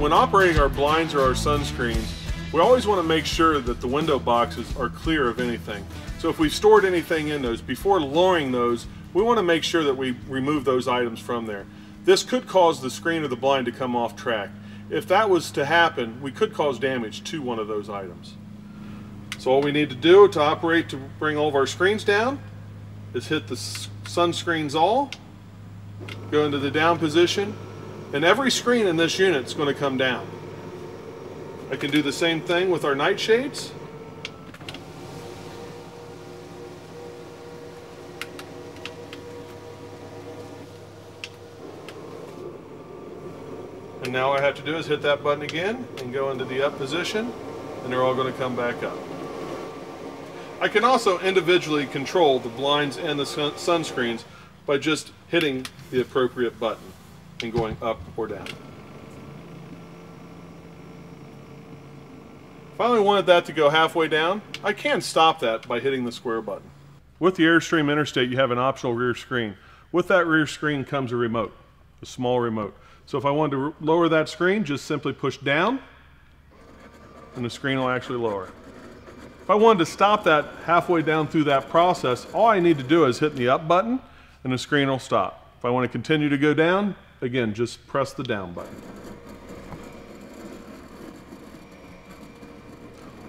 When operating our blinds or our sunscreens, we always want to make sure that the window boxes are clear of anything. So if we've stored anything in those, before lowering those, we want to make sure that we remove those items from there. This could cause the screen or the blind to come off track. If that was to happen, we could cause damage to one of those items. So all we need to do to operate to bring all of our screens down is hit the sunscreens all, go into the down position, and every screen in this unit is going to come down. I can do the same thing with our nightshades. And now all I have to do is hit that button again and go into the up position and they're all going to come back up. I can also individually control the blinds and the sun sunscreens by just hitting the appropriate button and going up or down. If I only wanted that to go halfway down, I can stop that by hitting the square button. With the Airstream Interstate, you have an optional rear screen. With that rear screen comes a remote, a small remote. So if I wanted to lower that screen, just simply push down and the screen will actually lower. If I wanted to stop that halfway down through that process, all I need to do is hit the up button and the screen will stop. If I want to continue to go down, again, just press the down button.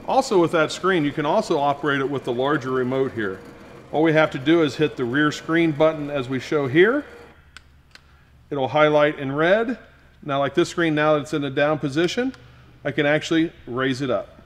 Also with that screen, you can also operate it with the larger remote here. All we have to do is hit the rear screen button as we show here, It'll highlight in red. Now like this screen, now that it's in a down position, I can actually raise it up.